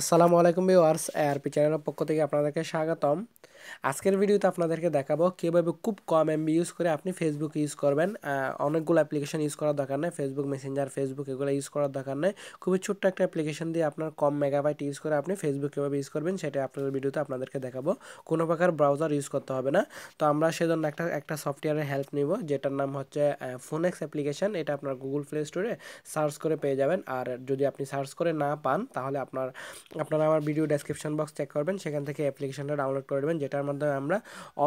আসসালামু আলাইকুম viewers, ARP চ্যানেলের পক্ষ থেকে আপনাদেরকে স্বাগতম। আজকের ভিডিওতে আপনাদেরকে দেখাবো কীভাবে খুব কম এমবি ইউজ করে আপনি ফেসবুক ইউজ করবেন। অনেকগুলো অ্যাপ্লিকেশন ইউজ করার দরকার নেই ফেসবুক মেসেঞ্জার ফেসবুক এগুলো ইউজ করার দরকার নেই। খুবই ছোট্ট একটা অ্যাপ্লিকেশন দিয়ে আপনার কম মেগাবাইট ইউজ করে আপনি ফেসবুক কীভাবে ইউজ করবেন, সেটা আপনাদের ভিডিওতে আপনাদেরকে দেখাবো। কোনো প্রকার ব্রাউজার ইউজ করতে হবে না। তো আমরা সেজন্য একটা একটা সফটওয়্যারের হেল্প নিব, যেটার নাম হচ্ছে ফোনেক্স অ্যাপ্লিকেশন এটা আপনার গুগল প্লে স্টোরে সার্চ করে পেয়ে যাবেন। আর যদি আপনি সার্চ করে না পান, তাহলে আপনার আপনারা আমার ভিডিও ডেসক্রিপশন বক্স চেক করবেন, সেখান থেকে অ্যাপ্লিকেশনটা ডাউনলোড করে দেবেন যেটার মাধ্যমে আমরা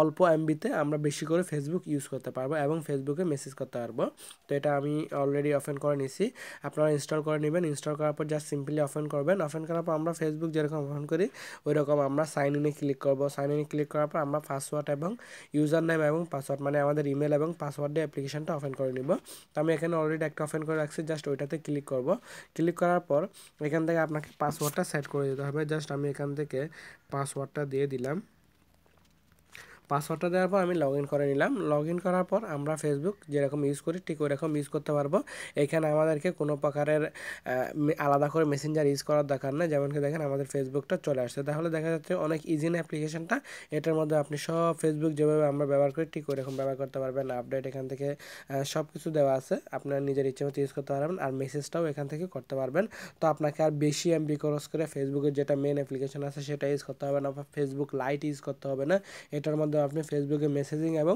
অল্প এমবিতে আমরা বেশি করে ফেসবুক ইউজ করতে পারব এবং ফেসবুকে মেসেজ করতে পারব। তো এটা আমি অলরেডি ওপেন করে নিছি। আপনারা ইনস্টল করে নেবেন। ইনস্টল করার পর জাস্ট সিম্পলি ওপেন করবেন। ওপেন করার পর আমরা ফেসবুক যেরকম ওপেন করি ওই রকম আমরা সাইন ইনে ক্লিক করব। সাইন ইনে ক্লিক করার পর আমরা পাসওয়ার্ড এবং ইউজার নেম এবং পাসওয়ার্ড মানে আমাদের ইমেল এবং পাসওয়ার্ড দিয়ে অ্যাপ্লিকেশনটা ওপেন করে নিব। তো আমি এখানে অলরেডি একটা ওপেন করে রাখছি। জাস্ট ওইটাতে ক্লিক করব। ক্লিক করার পর এখান থেকে আপনাকে পাসওয়ার্ডটা সেট করে দিতে হবে। জাস্ট আমি এখান থেকে পাসওয়ার্ডটা দিয়ে দিলাম। পাসওয়ার্ডটা দেওয়ার পর আমি লগ ইন করে নিলাম। লগ ইন করার পর আমরা ফেসবুক যেরকম ইউজ করি, ঠিক ওইরকম ইউজ করতে পারব। এখানে আমাদেরকে কোনো প্রকারের আলাদা করে মেসেঞ্জার ইউজ করার দরকার নেই। যেমন কি দেখেন, আমাদের ফেসবুকটা চলে আসছে। তাহলে দেখা যাচ্ছে অনেক ইজি না অ্যাপ্লিকেশনটা এটার মধ্যে আপনি সব ফেসবুক যেভাবে আমরা ব্যবহার করি, ঠিক ওইরকম ব্যবহার করতে পারবেন। আপডেট এখান থেকে সব কিছু দেওয়া আছে। আপনার নিজের ইচ্ছে মতো ইউজ করতে পারবেন আর মেসেজটাও এখান থেকে করতে পারবেন। তো আপনাকে আর বেশি এমবি খরচ করে ফেসবুকের যেটা মেন অ্যাপ্লিকেশন আছে, সেটা ইউজ করতে হবে না ফেসবুক লাইট ইউজ করতে হবে না। এটার মধ্যে আপনি ফেসবুকে মেসেজিং এবং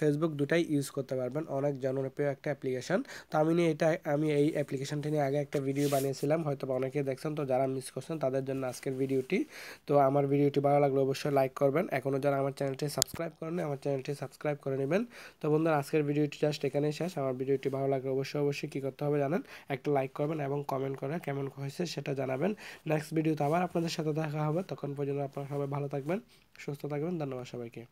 ফেসবুক দুটাই ইউজ করতে পারবেন। অনেক জনপ্রিয় একটা অ্যাপ্লিকেশন তো আমি নিয়ে এটা, আমি এই অ্যাপ্লিকেশনটি নিয়ে আগে একটা ভিডিও বানিয়েছিলাম। হয়তো অনেকে দেখছেন তো, যারা মিস করছেন তাদের জন্য আজকের ভিডিওটি তো আমার ভিডিওটি ভালো লাগলে অবশ্যই লাইক করবেন। এখনও যারা আমার চ্যানেলটি সাবস্ক্রাইব করেন আমার চ্যানেলটি সাবস্ক্রাইব করে নেবেন। তো বন্ধুরা, আজকের ভিডিওটি জাস্ট এখানেই শেষ। আমার ভিডিওটি ভালো লাগলে অবশ্যই অবশ্যই কী করতে হবে জানেন? একটা লাইক করবেন এবং কমেন্ট করে কেমন হয়েছে সেটা জানাবেন। নেক্সট ভিডিওতে আবার আপনাদের সাথে দেখা হবে। তখন পর্যন্ত আপনারা সবাই ভালো থাকবেন, সুস্থ থাকবেন। ধন্যবাদ সবাইকে।